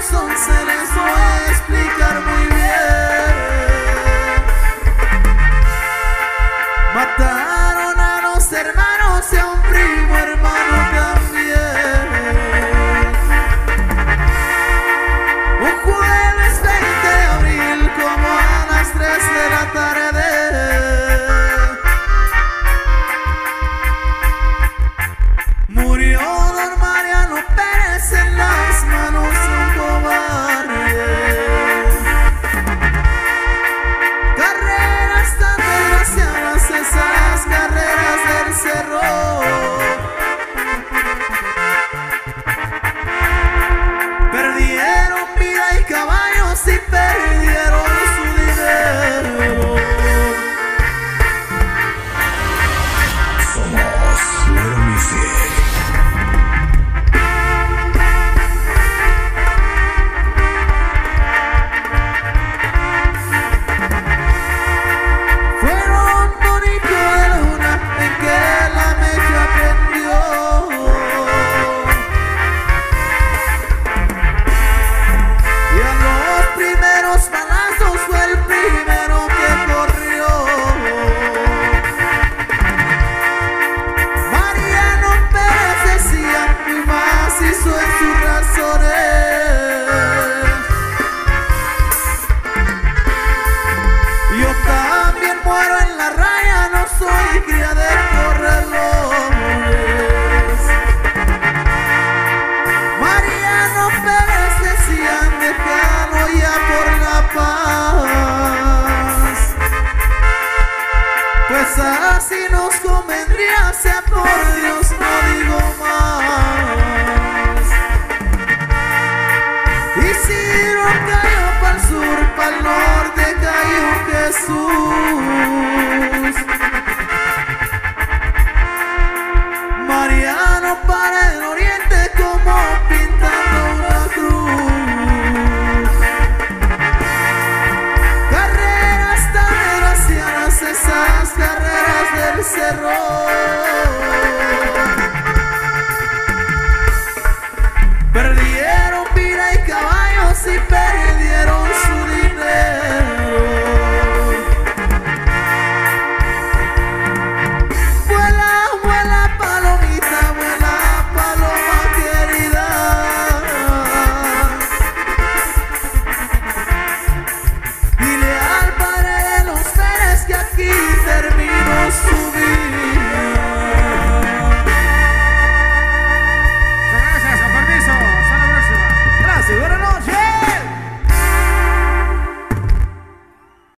corazón se les voy a explicar muy bien. Mataron a los hermanos y a un primo. casa si nos convendría sea por Dios no digo más. Y si no cayó para el sur para el norte cayó Jesús.